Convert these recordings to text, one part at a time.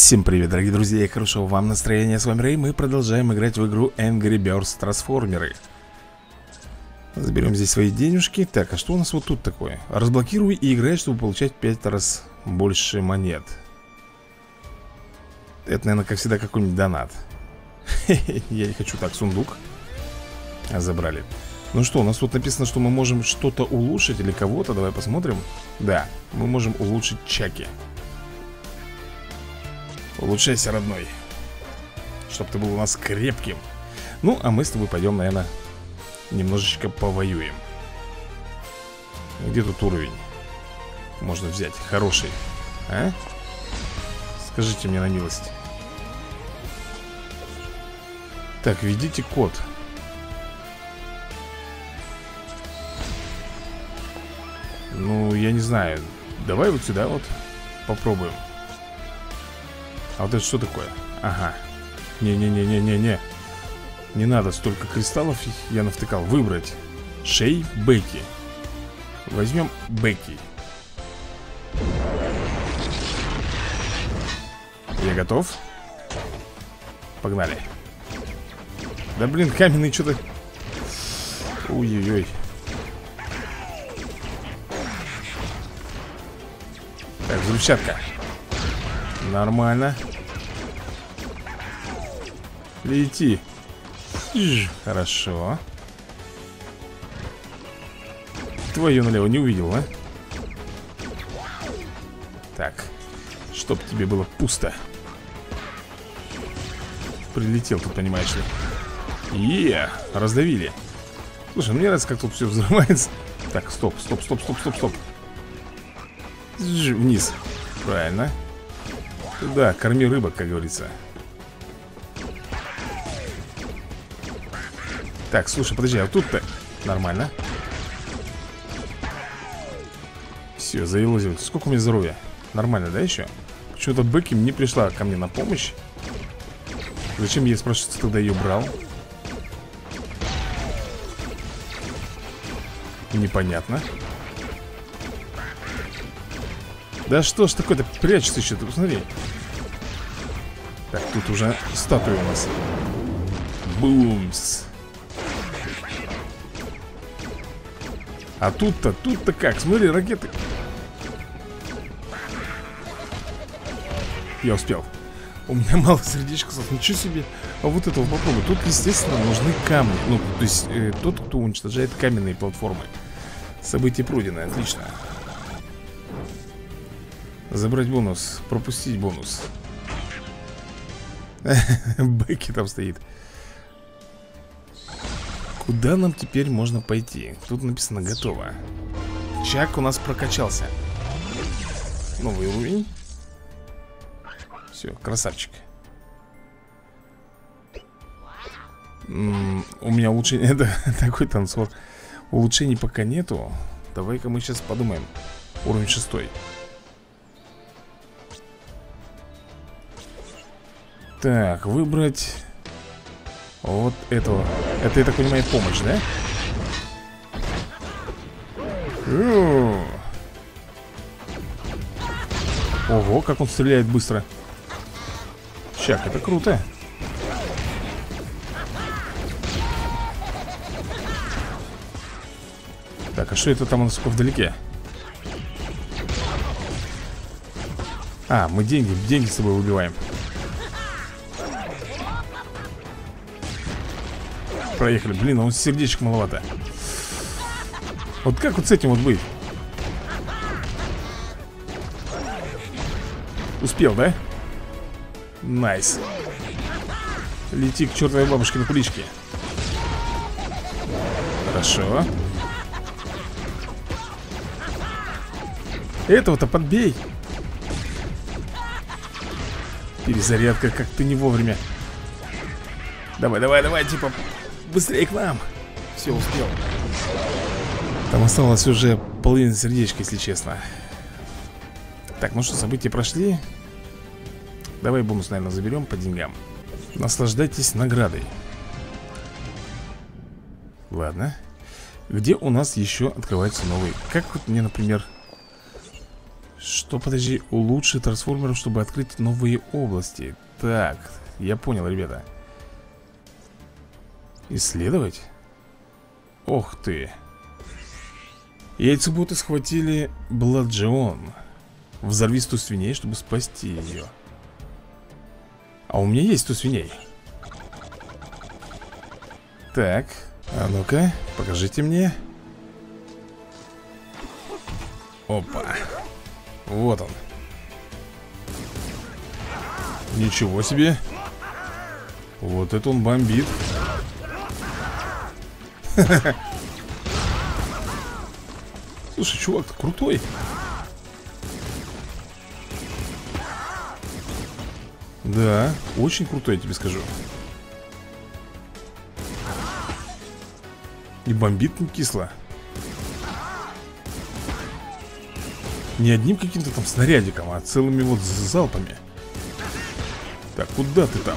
Всем привет, дорогие друзья, и хорошего вам настроения, с вами Рэй. Мы продолжаем играть в игру Angry Birds Трансформеры Заберем здесь свои денежки. Так, а что у нас вот тут такое? Разблокируй и играй, чтобы получать 5 раз больше монет. Это, наверное, как всегда, какой-нибудь донат. Я не хочу Так, сундук. Забрали. Ну что, у нас тут написано, что мы можем что-то улучшить или кого-то. Давай посмотрим. Да, мы можем улучшить Чаки Улучшайся, родной Чтоб ты был у нас крепким. Ну, а мы с тобой пойдем, наверное Немножечко повоюем. Где тут уровень? Можно взять, хороший А? Скажите мне на милость. Так, введите код. Ну, я не знаю. Давай вот сюда вот Попробуем а вот это что такое? Ага. Не-не-не-не-не-не. Не надо столько кристаллов Я навтыкал. Выбрать. Шей Бекки. Возьмем Бекки. Я готов. Погнали. Да блин, каменный что-то. Ой-ой-ой. Так, взрывчатка. Нормально Лети. Хорошо. Твою налево не увидел, а? Так Чтоб тебе было пусто. Прилетел тут, понимаешь ли. Е, раздавили. Слушай, мне нравится, как тут все взрывается. Так, стоп, стоп, стоп, стоп, стоп, стоп. Вниз. Правильно. Да, корми рыбок, как говорится Так, слушай, подожди, а тут-то нормально. Все, заелозил Сколько у меня здоровья? Нормально, да, еще? Почему-то Бекки не пришла ко мне на помощь. Зачем я, спрашивается, тогда ее брал? Непонятно. Да что ж такое-то прячется еще, ты посмотри Так, тут уже статуя у нас. Бумс А тут-то, тут-то как? Смотри, ракеты. Я успел. У меня мало сердечка, ничего себе. А вот этого попробуй Тут, естественно, нужны камни. Ну, то есть, э, тот, кто уничтожает каменные платформы. Событие пройдено, отлично. Забрать бонус, пропустить бонус. Бэки там стоит Куда нам теперь можно пойти? Тут написано готово Чак у нас прокачался. Новый уровень Все, красавчик. М -м, У меня улучшение Это такой танцор Улучшений пока нету. Давай-ка мы сейчас подумаем. Уровень шестой. Так, выбрать Вот этого Это, я так понимаю, помощь, да? Ого, как он стреляет быстро. Чак, это круто. Так, а что это там у нас вдалеке? А, мы деньги, деньги с собой убиваем проехали. Блин, а он сердечек маловато. Вот как вот с этим вот быть? Успел, да? Nice. Лети к чертовой бабушке на куличке. Хорошо. Этого-то подбей. Перезарядка как-то не вовремя. Давай, давай, давай, типа Быстрее к нам Все, успел. Там осталось уже половина сердечка, если честно. Так, ну что, события прошли. Давай бонус, наверное, заберем по деньгам. Наслаждайтесь наградой. Ладно. Где у нас еще открывается новый? Как вот мне, например Что, подожди, улучшить трансформеров, чтобы открыть новые области? Так, я понял, ребята Исследовать? Ох ты. Яйцеботы схватили Бладжион. Взорви сту свиней, чтобы спасти ее А у меня есть сту свиней. Так, а ну-ка, покажите мне. Опа. Вот он. Ничего себе. Вот это он бомбит Слушай, чувак, ты крутой. Да, очень крутой, я тебе скажу. И бомбит не кисло. Не одним каким-то там снарядиком, а целыми вот залпами. Так, куда ты там?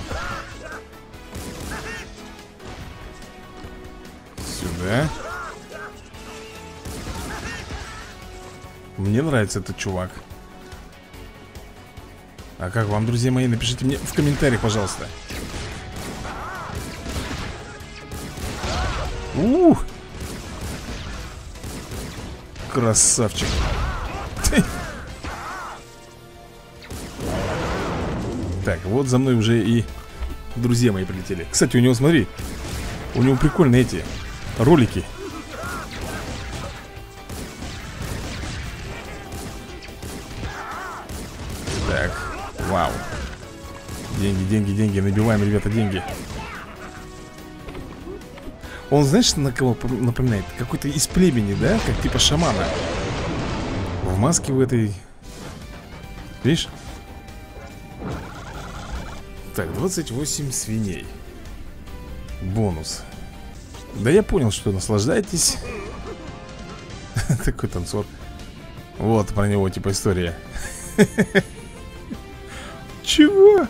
Сюда Мне нравится этот чувак. А как вам, друзья мои, напишите мне в комментариях, пожалуйста. Ух! Красавчик. Так, вот за мной уже и друзья мои прилетели. Кстати, у него, смотри У него прикольные эти ролики. Так, вау. Деньги, деньги, деньги Набиваем, ребята, деньги. Он, знаешь, на кого напоминает? Какой-то из племени, да? Как типа шамана. В маске в этой. Видишь? Так, 28 свиней. Бонус Да я понял, что наслаждаетесь Такой танцор. Вот про него типа история. Чего?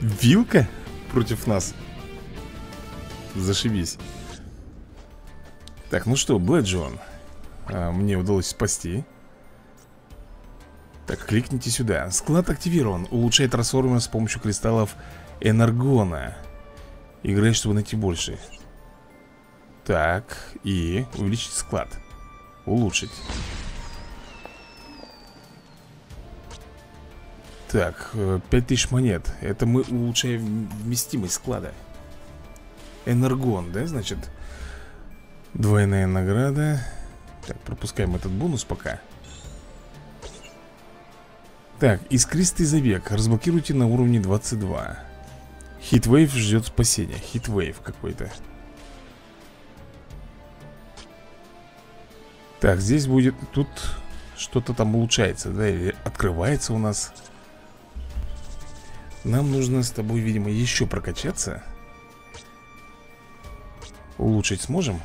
Вилка против нас. Зашибись. Так, ну что, Блэджон а, Мне удалось спасти. Так, кликните сюда. Склад активирован. Улучшает трансформер с помощью кристаллов энергона Играй, чтобы найти больше Так, и увеличить склад. Улучшить. Так, 5000 э, монет. Это мы улучшаем вместимость склада. Энергон, да, значит? Двойная награда. Так, пропускаем этот бонус пока. Так, искристый забег. Разблокируйте на уровне 22 Heatwave ждет спасения. Heatwave какой-то. Так, здесь будет Тут что-то там улучшается Да, или открывается у нас. Нам нужно с тобой, видимо, еще прокачаться. Улучшить сможем?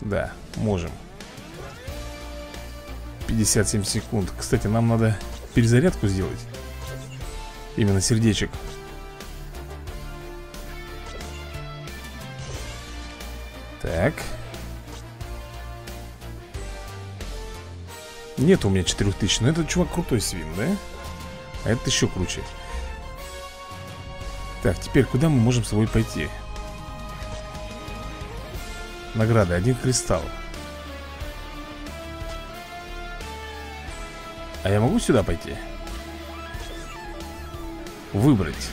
Да, можем. 57 секунд. Кстати, нам надо перезарядку сделать. Именно сердечек Так. Нет у меня 4000 Но этот чувак крутой свин, да? А это еще круче. Так, теперь куда мы можем с собой пойти? Награда, один кристалл. А я могу сюда пойти? Выбрать.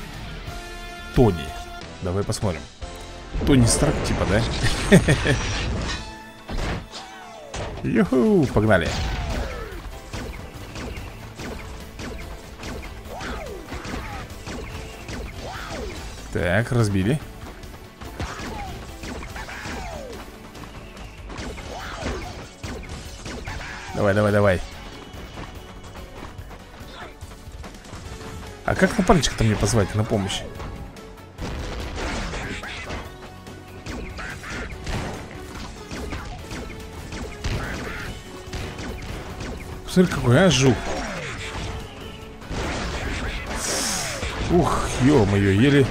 Тони. Давай посмотрим Тони Старк типа, да? Юху, погнали Так, разбили Давай, давай, давай А как напарничка-то мне позвать на помощь? Смотри, какой, а, жук. Ух, ё-моё, еле.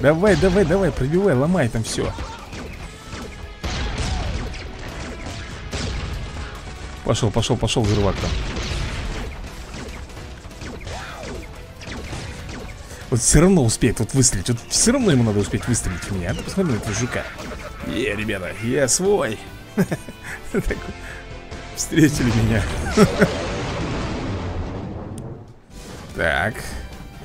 Давай, давай, давай, пробивай, ломай там все Пошел, пошел, пошел, взрывак там Вот все равно успеет вот выстрелить. Вот все равно ему надо успеть выстрелить в меня. Ты посмотри на этого жука Е, ребята, я свой. Встретили меня. Так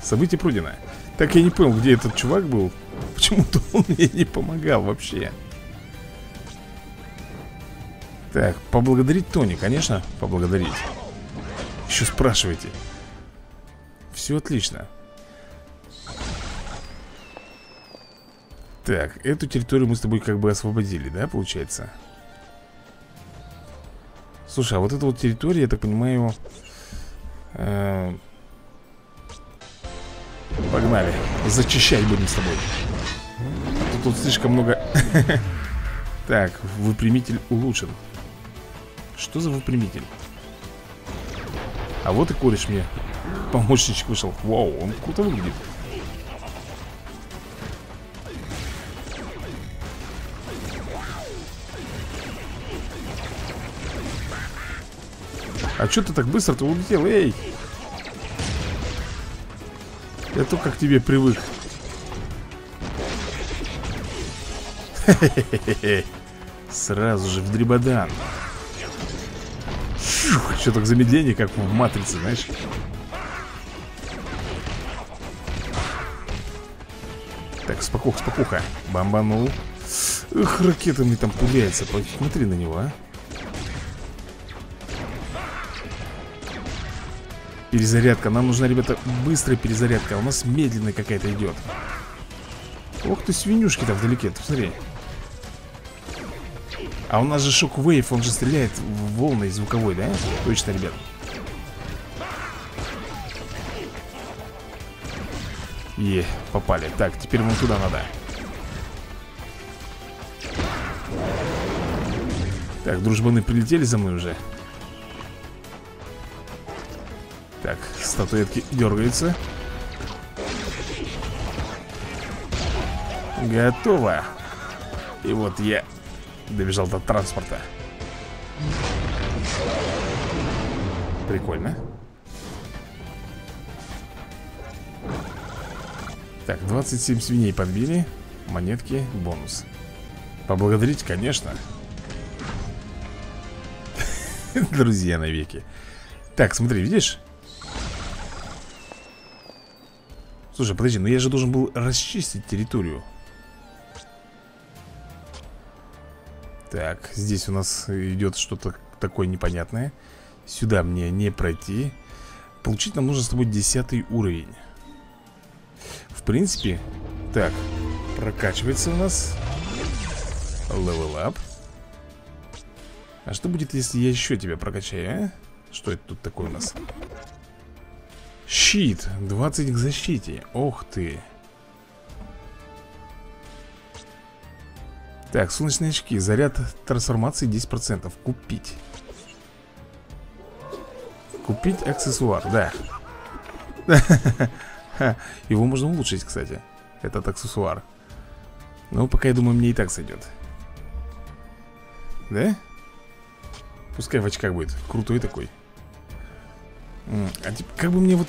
Событие пройдено Так я не понял, где этот чувак был? Почему-то он мне не помогал вообще. Так, поблагодарить Тони, конечно Поблагодарить. Еще спрашивайте. Все отлично Так, эту территорию мы с тобой как бы освободили, да, получается? Слушай, а вот эта вот территория, я так понимаю э Погнали Зачищать будем с тобой. Тут, тут слишком много. Так, выпрямитель улучшен. Что за выпрямитель? А вот и кореш мне. Помощничек вышел. Вау, он круто выглядит А что ты так быстро-то улетел? Эй! Я только к тебе привык. Сразу же в дребодан. Что так замедление, как в матрице, знаешь? Так, спокуха, спокуха. Бомбанул. Эх, ракетами там пуляется. Посмотри на него, а. Перезарядка. Нам нужна, ребята, быстрая перезарядка. У нас медленная какая-то идет. Ох ты, свинюшки там вдалеке. Ты посмотри. А у нас же шок-вейв, он же стреляет волной звуковой, да? Точно, ребят. Е, попали. Так, теперь вон туда надо. Так, дружбаны прилетели за мной уже. Так, статуэтки дергаются. Готово. И вот я добежал до транспорта. Прикольно. Так, 27 свиней подбили. Монетки, бонус. Поблагодарить, конечно. Друзья навеки. Так, смотри, видишь? Слушай, подожди, но я же должен был расчистить территорию. Так, здесь у нас идет что-то такое непонятное. Сюда мне не пройти. Получить нам нужно с тобой десятый уровень. В принципе Так, прокачивается у нас Level up А что будет, если я еще тебя прокачаю, а? Что это тут такое у нас? Щит, 20 к защите. Ох ты. Так, солнечные очки. Заряд трансформации 10% Купить. Купить аксессуар, да. Его можно улучшить, кстати Этот аксессуар. Но пока, я думаю, мне и так сойдет. Да? Пускай в очках будет. Крутой такой а как бы мне вот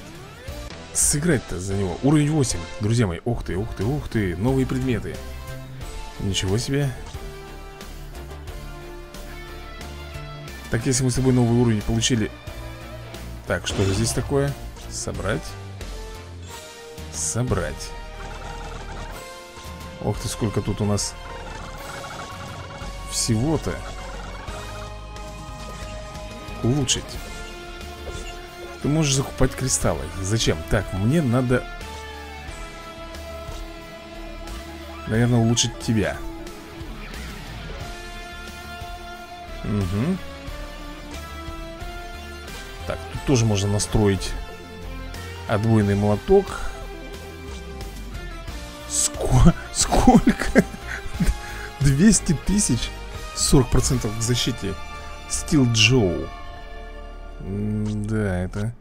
сыграть-то за него? Уровень 8, друзья мои. Ух ты, ух ты, ух ты. Новые предметы. Ничего себе. Так, если мы с тобой новый уровень получили... Так, что же здесь такое? Собрать. Собрать. Ох ты, сколько тут у нас всего-то. Улучшить. Ты можешь закупать кристаллы. Зачем? Так, мне надо Наверное, улучшить тебя. Угу Так, тут тоже можно настроить Отбойный молоток. Ско... Сколько? 200 тысяч? 40% к защите. Стил Джоу да, это...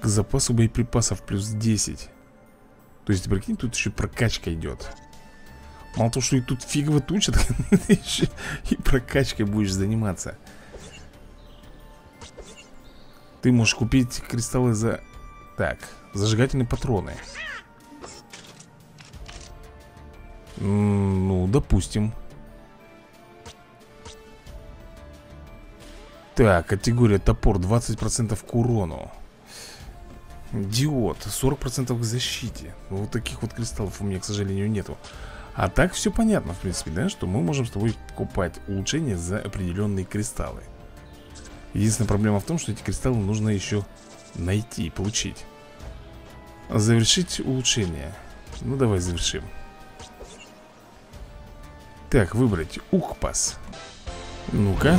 К запасу боеприпасов плюс 10 То есть, прикинь, тут еще прокачка идет Мало того, что и тут фигово туча еще и прокачкой будешь заниматься. Ты можешь купить кристаллы за... Так, зажигательные патроны. Ну, допустим Так, категория топор 20% к урону. Диод 40% к защите. Вот таких вот кристаллов у меня, к сожалению, нету. А так все понятно, в принципе, да Что мы можем с тобой покупать улучшения за определенные кристаллы. Единственная проблема в том, что эти кристаллы нужно еще найти и получить. Завершить улучшение. Ну давай завершим. Так, выбрать Ухпас. Ну-ка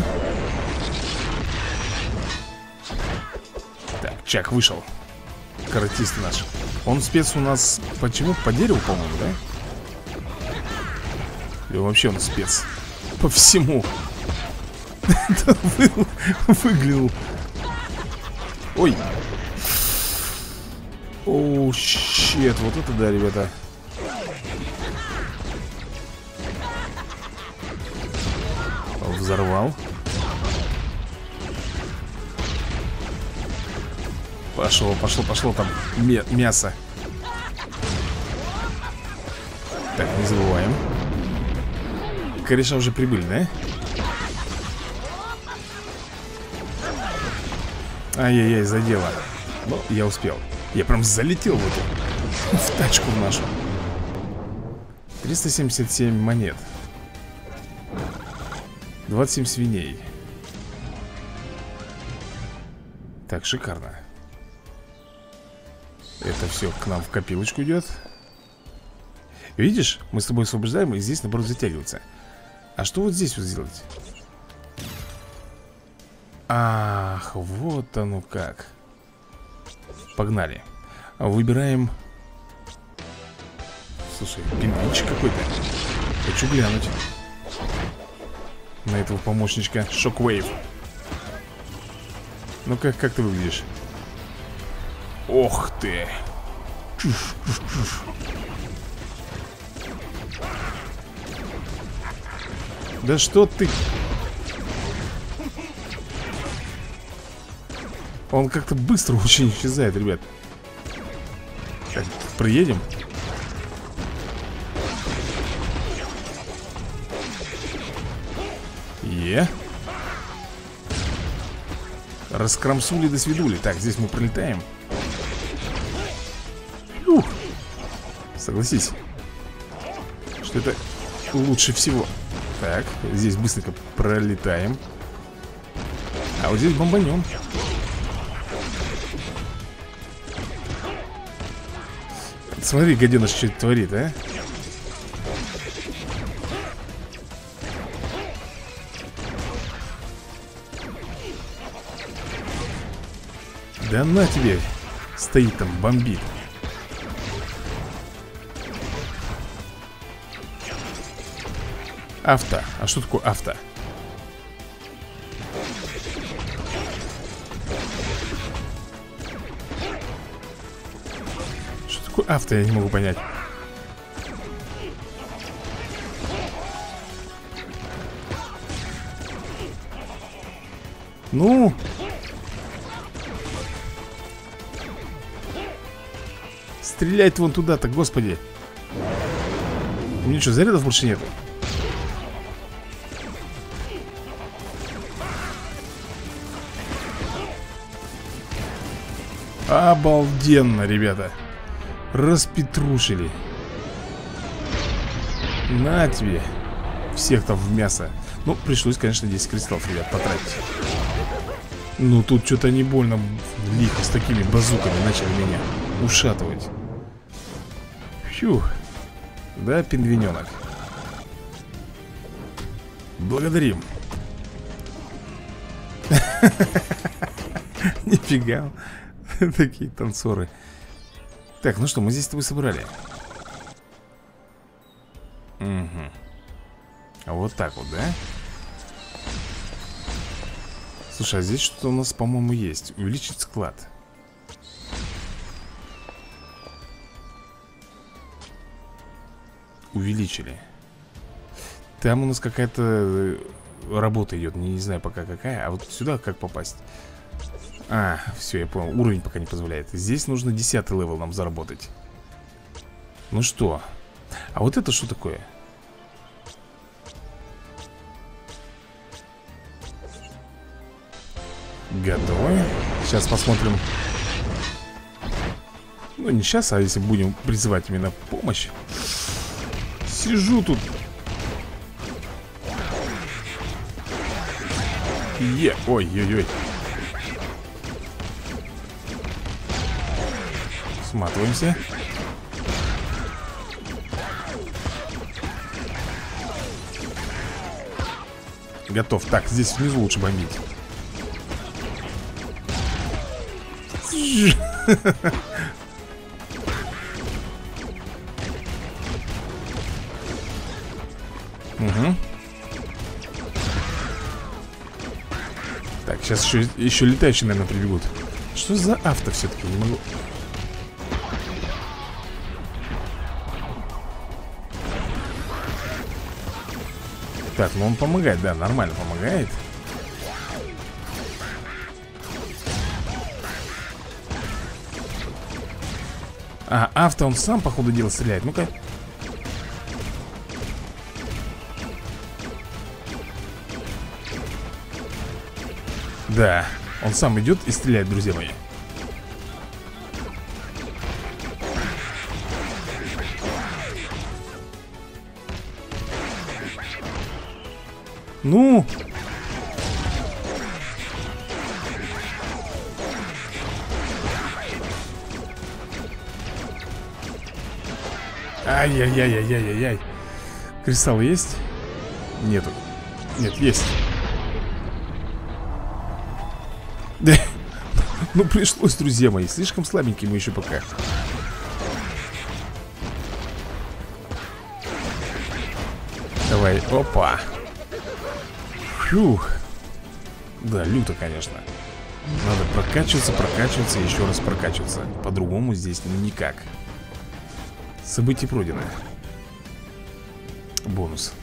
Чак вышел. Каратист наш. Он спец у нас почему? По дереву, по-моему, да? Или вообще он спец? По всему. Выглянул. Ой. Оу, щет, вот это да, ребята. Взорвал Пошло, пошло, пошло там мя мясо. Так, не забываем. Кореша уже прибыли, да? Ай-яй-яй, задело Но я успел. Я прям залетел в эту В тачку нашу. 377 монет. 27 свиней. Так, шикарно Это все к нам в копилочку идет Видишь, мы с тобой освобождаем И здесь наоборот затягивается. А что вот здесь вот сделать? Ах, вот оно как. Погнали. Выбираем. Слушай, пингвинчик какой-то. Хочу глянуть На этого помощничка. Шоквейв. Ну как, как ты выглядишь? Ох ты. Да что ты? Он как-то быстро очень исчезает, ребят. Так, приедем? Е. Раскромсули до свидули. Так, здесь мы пролетаем Согласись. Что это лучше всего? Так, здесь быстренько пролетаем. А вот здесь бомбанем. Смотри, гаденыш что творит, а? Да на тебе Стоит там, бомбит Авто А что такое авто? такое авто, я не могу понять Ну Стреляет вон туда-то, господи У меня что, зарядов больше нет? Обалденно, ребята. Распетрушили. На тебе. Всех там в мясо. Ну, пришлось, конечно, 10 кристаллов, ребят, потратить. Ну, тут что-то не больно лихо С такими базуками начали меня ушатывать. Фью. Да, пингвиненок Благодарим. Нифига Такие танцоры. Так, ну что, мы здесь с тобой собрали. Угу Вот так вот, да? Слушай, а здесь что-то у нас, по-моему, есть. Увеличить склад. Увеличили. Там у нас какая-то э, работа идет Не знаю пока какая А вот сюда как попасть? А, все, я понял. Уровень пока не позволяет. Здесь нужно 10 level нам заработать. Ну что? А вот это что такое? Готовы? Сейчас посмотрим. Ну не сейчас, а если будем призывать именно помощь. Сижу тут. Е, ой-ой-ой Сматываемся Готов. Так, здесь внизу лучше бомбить. Угу. Так, сейчас еще, еще летающие, наверное, прибегут. Что за авто все-таки? Не могу... Так, ну он помогает, да, нормально помогает. А, авто он сам, по ходу дела, стреляет. Ну-ка. Да, он сам идет и стреляет, друзья мои Ну. Ай-яй-яй-яй-яй-яй Кристалл есть? Нету. Нет, есть. Да Ну пришлось, друзья мои Слишком слабенький мы еще пока. Давай, опа Фух. Да, люто, конечно. Надо прокачиваться, прокачиваться и еще раз прокачиваться. По-другому здесь никак. Событие пройдено. Бонус.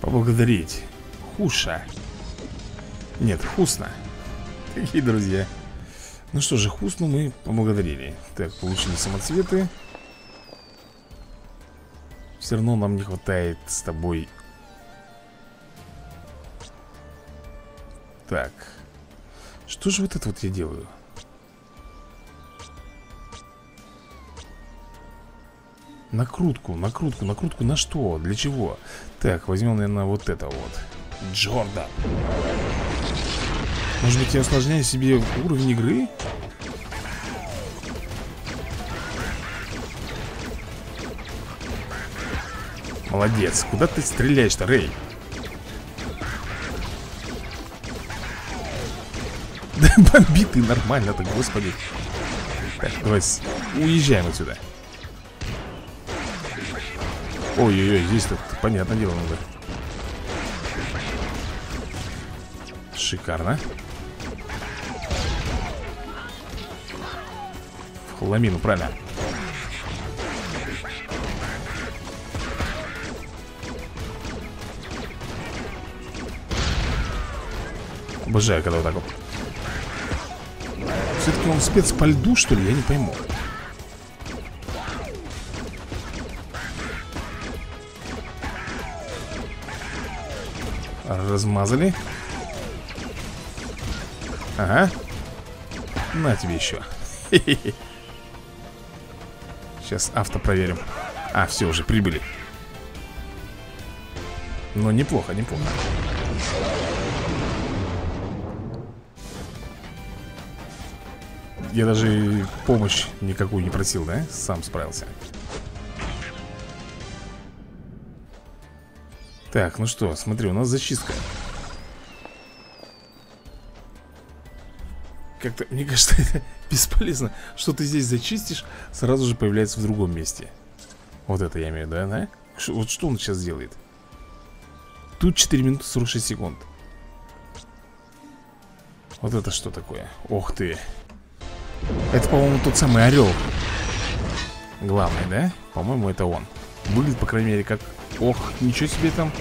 Поблагодарить. Хуша. Нет, вкусно. Какие друзья. Ну что же, Хусну мы поблагодарили. Так, получили самоцветы. Все равно нам не хватает с тобой Так Что же вот это вот я делаю? Накрутку, накрутку, накрутку на что? Для чего? Так, возьмем, наверное, вот это вот Джордан Может быть, я усложняю себе уровень игры? Молодец, куда ты стреляешь-то, Рэй? Да бомби ты нормально-то, господи. Так, давай уезжаем отсюда. Ой-ой-ой, здесь тут, понятное дело, надо. Шикарно. В хламину, правильно? Обожаю, когда вот так вот Все-таки он спец по льду, что ли? Я не пойму. Размазали. Ага. На тебе еще Сейчас авто проверим. А, все, уже прибыли. Но неплохо, неплохо Я даже помощь никакую не просил, да? Сам справился Так, ну что, смотри, у нас зачистка Как-то, мне кажется, это бесполезно Что ты здесь зачистишь, сразу же появляется в другом месте Вот это я имею в виду, да? Вот что он сейчас делает? Тут 4 минуты 46 секунд Вот это что такое? Ох ты Это, по-моему, тот самый орел Главный, да? По-моему, это он. Выглядит, по крайней мере, как... Ох, ничего себе там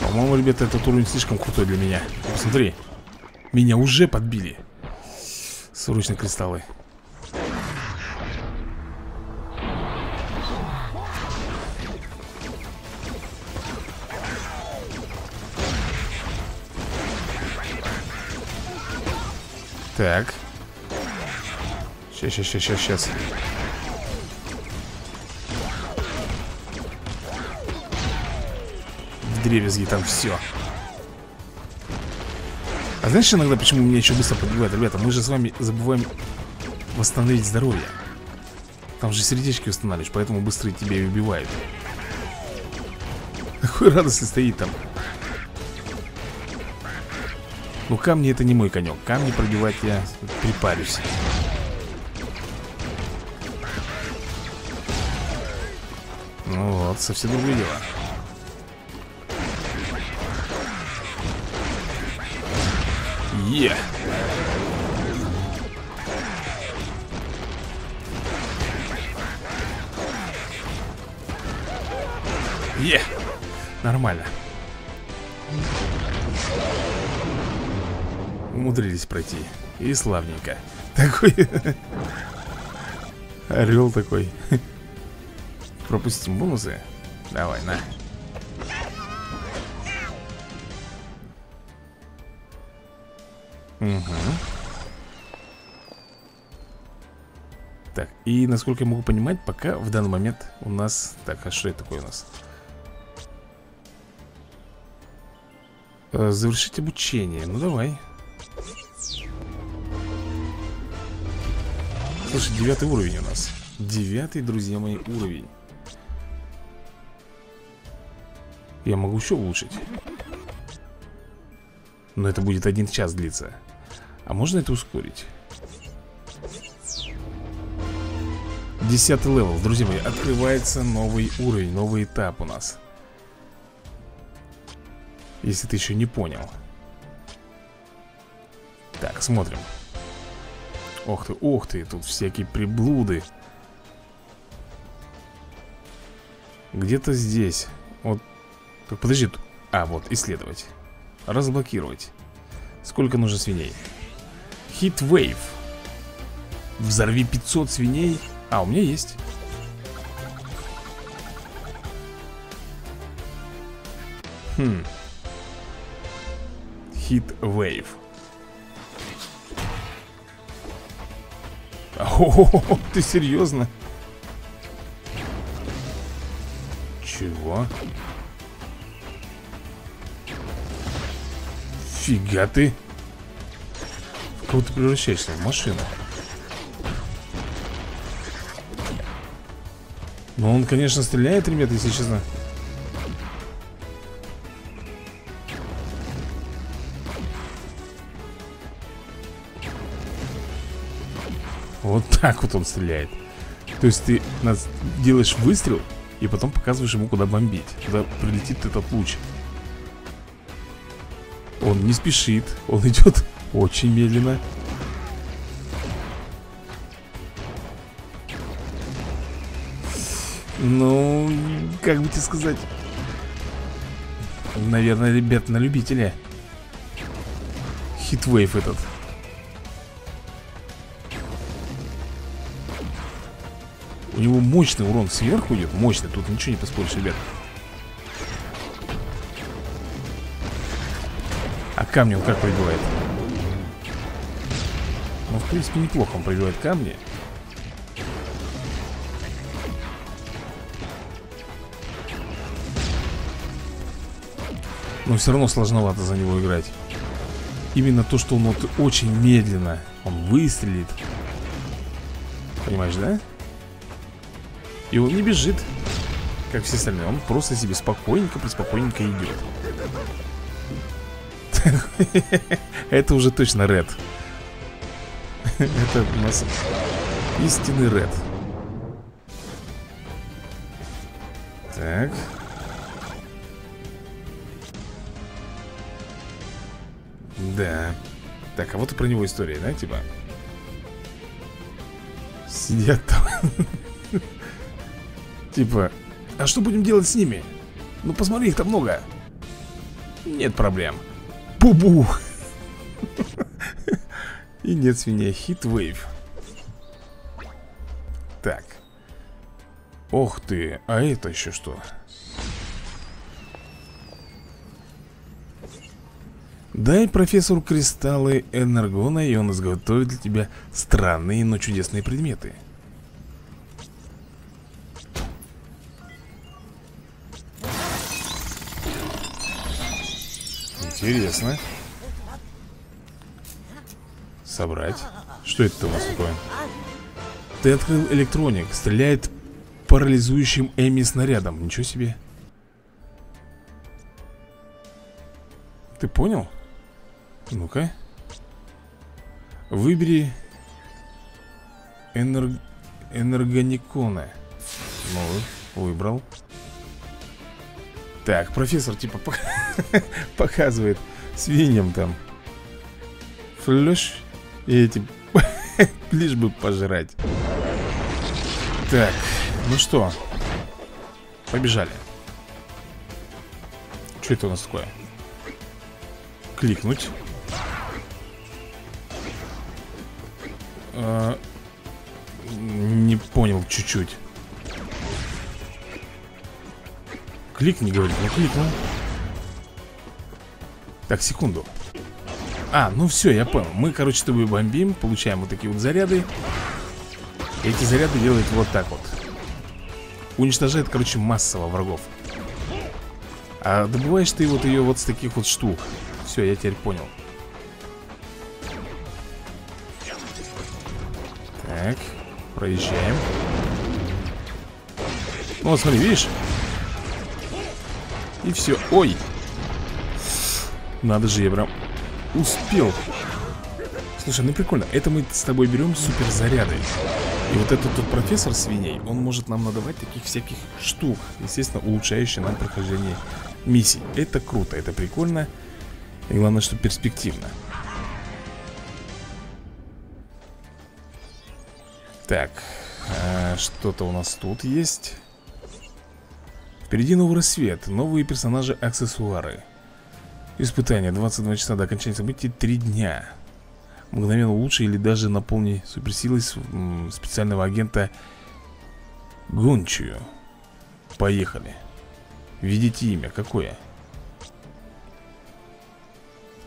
По-моему, ребята, этот уровень слишком крутой для меня. Посмотри. Меня уже подбили. Срочно кристаллы Так. Сейчас, сейчас, сейчас, сейчас, В древесге там все А знаешь иногда, почему меня еще быстро подбивают? Ребята, мы же с вами забываем восстановить здоровье. Там же сердечки устанавливаешь, поэтому быстро тебя и убивают Какой радостный стоит там ну камни это не мой конек Камни пробивать я припарюсь. Ну вот, совсем другое дело. Е! Е! Нормально Умудрились пройти И славненько Такой Орел такой Пропустим бонусы Давай, на Угу Так, и насколько я могу понимать, пока в данный момент у нас... Так, а что это такое у нас? Э, завершить обучение. Ну, давай. Слушай, девятый уровень у нас. Девятый, друзья мои, уровень. Я могу еще улучшить. Но это будет один час длиться. А можно это ускорить? Десятый level, друзья мои Открывается новый уровень, новый этап у нас. Если ты еще не понял. Так, смотрим Ох ты, ох ты, тут всякие приблуды. Где-то здесь. Вот, так подожди А, вот, исследовать. Разблокировать. Сколько нужно свиней? Wave. Взорви 500 свиней. А, у меня есть. Хм. Hit Ты серьезно? Чего? Фига ты В кого ты превращаешься? В машину Ну он, конечно, стреляет, ребята, если честно так вот он стреляет. То есть ты делаешь выстрел И потом показываешь ему, куда бомбить Куда прилетит этот луч. Он не спешит Он идет очень медленно. Ну, как бы тебе сказать? Наверное, ребят, на любителя. Хитвейв этот У него мощный урон сверху идет Мощный, тут ничего не поспоришь, ребят А камни он как пробивает? Ну, в принципе, неплохо он пробивает камни Но все равно сложновато за него играть Именно то, что он вот очень медленно Он выстрелит Понимаешь, да? И он не бежит. Как все остальные. Он просто себе спокойненько, приспокойненько идет Это уже точно Ред. Это у нас истинный Ред. Так. Да. Так, а вот и про него история, да, типа? Сидят там Типа А что будем делать с ними? Ну посмотри, их там много Нет проблем Бу-бу И нет свинья, хит-вейв Так Ох ты, а это еще что? Дай профессору кристаллы энергона, и он изготовит для тебя странные, но чудесные предметы. Интересно. Собрать. Что это у нас такое? Ты открыл электроник, стреляет парализующим Эми снарядом. Ничего себе. Ты понял? Ну-ка Выбери энер... Энергоникона Ну, выбрал Так, профессор типа показывает свиньям там Флеш И эти Лишь бы пожрать. Так, ну что? Побежали. Что это у нас такое? Кликнуть. А, не понял чуть-чуть. Кликни, говорит, ну кликнул Так, секунду. А, ну все, я понял. Мы, короче, с тобой бомбим, получаем вот такие вот заряды. Эти заряды делают вот так вот. Уничтожает, короче, массово врагов. А добываешь ты вот ее вот с таких вот штук. Все, я теперь понял. Так, проезжаем. Ну вот смотри, видишь? И все, ой Надо же, я прям успел. Слушай, ну прикольно. Это мы с тобой берем супер заряды И вот этот тот профессор свиней Он может нам надавать таких всяких штук. Естественно, улучшающие нам прохождение миссий. Это круто, это прикольно. И главное, что перспективно. Так, а, что-то у нас тут есть. Впереди новый рассвет, новые персонажи, аксессуары Испытание, 22 часа до окончания событий, 3 дня. Мгновенно лучше или даже наполни суперсилой специального агента Гончую Поехали. Видите имя, какое?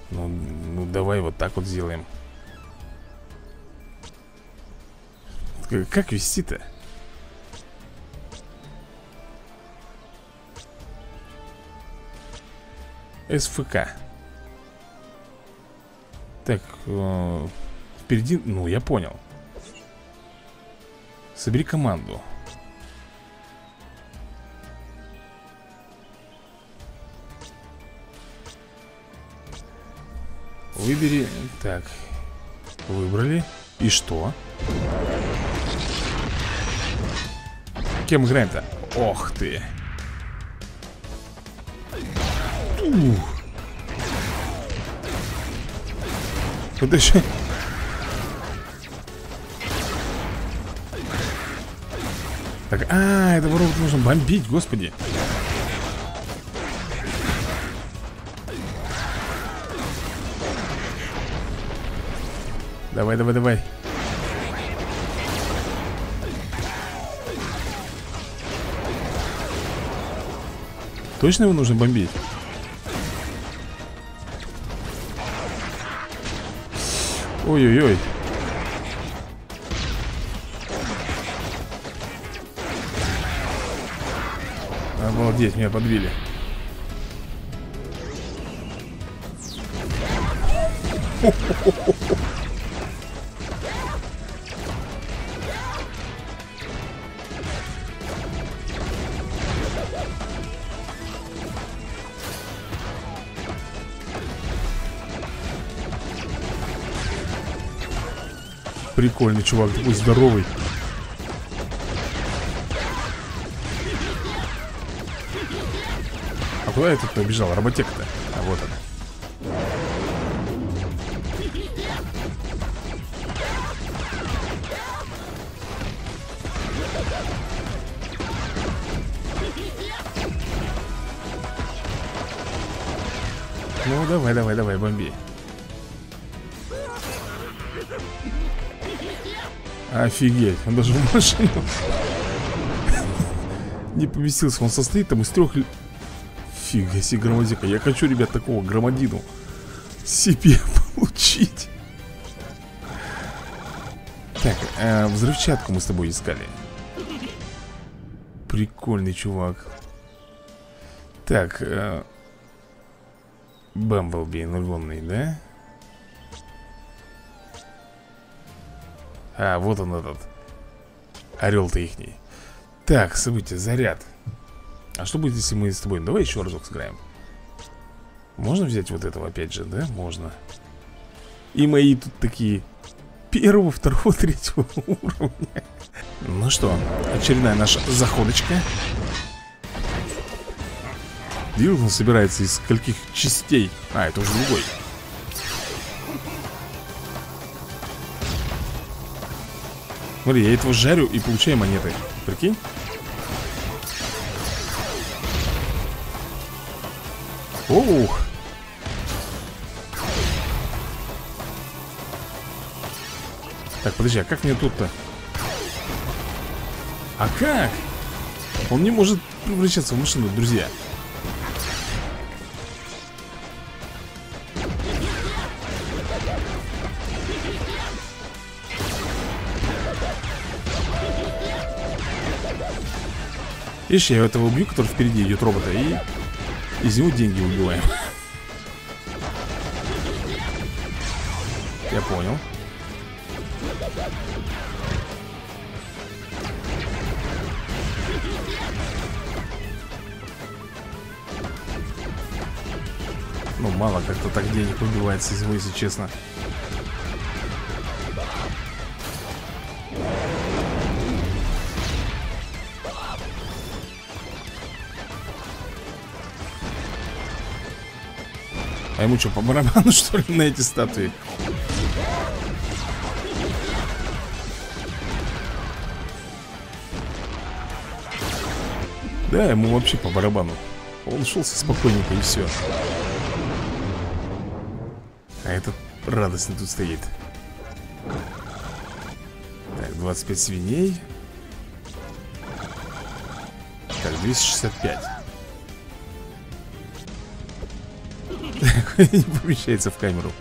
Ну, ну давай вот так вот сделаем. Как вести-то? СФК Так, э, впереди, ну я понял. Собери команду. Выбери, так Выбрали. И что? кем играем-то? Ох ты Ух. Еще... Так, а, это ворот нужно бомбить, господи Давай, давай, давай Точно его нужно бомбить? Ой-ой-ой. Обалдеть, меня подбили. Хо-хо-хо-хо прикольный чувак, такой здоровый. А куда этот побежал? Работек-то. А вот он. Ну, давай, давай, давай, бомби. Офигеть, он даже в машину Не поместился, он состоит там из трех Фига себе громадика Я хочу, ребят, такого громадину Себе получить. Так, э, взрывчатку мы с тобой искали. Прикольный чувак. Так э, Бамблби энергонный, да? А, вот он этот. Орел-то ихний. Так, события, заряд. А что будет, если мы с тобой? Давай еще разок сыграем. Можно взять вот этого опять же, да? Можно. И мои тут такие Первого, второго, третьего уровня. Ну что, очередная наша заходочка. Видел, собирается из скольких частей? А, это уже другой Смотри, я этого жарю и получаю монеты Прикинь? Ух Так, подожди, а как мне тут-то? А как? Он не может превращаться в машину, друзья Видишь, я этого убью, который впереди идет робота И из него деньги убиваем. Я понял. Ну, мало как-то так денег убивается из него, если честно А ему что, по барабану, что ли, на эти статуи? Да, ему вообще по барабану. Он шелся спокойненько и все А этот радостно тут стоит. Так, 25 свиней. Так, 265 Не помещается в камеру.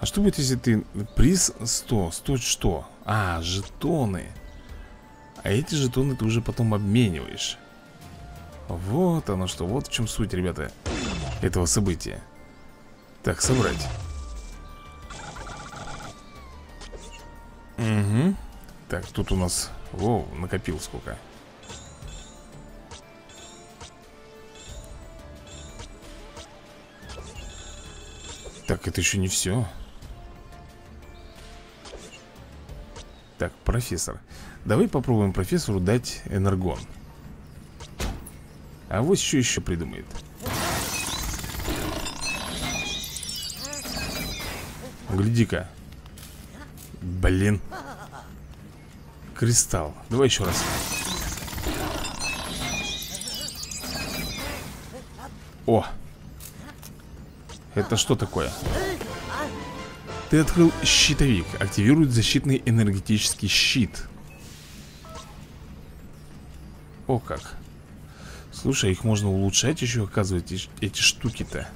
А что будет, если ты Приз 100, 100 что? А, жетоны. А эти жетоны ты уже потом обмениваешь. Вот оно что, вот в чем суть, ребята Этого события. Так, собрать. Угу Так, тут у нас Воу, накопил сколько Так, это еще не все Так, профессор. Давай попробуем профессору дать энергон. А вот что еще придумает. Гляди-ка. Блин. Кристалл. Давай еще раз. О это что такое? Ты открыл щитовик Активирует защитный энергетический щит. О как. Слушай, их можно улучшать еще, оказывается, эти штуки-то.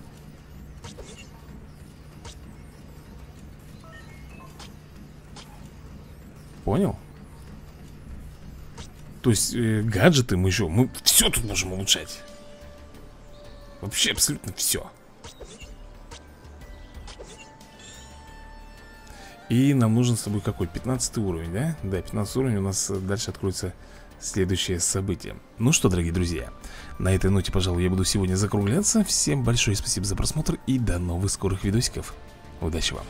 Понял? То есть э, гаджеты мы еще Мы все тут можем улучшать. Вообще абсолютно все И нам нужен с тобой какой? 15 уровень, да? Да, 15 уровень у нас дальше откроется следующее событие Ну что, дорогие друзья, на этой ноте, пожалуй, я буду сегодня закругляться Всем большое спасибо за просмотр и до новых скорых видосиков Удачи вам!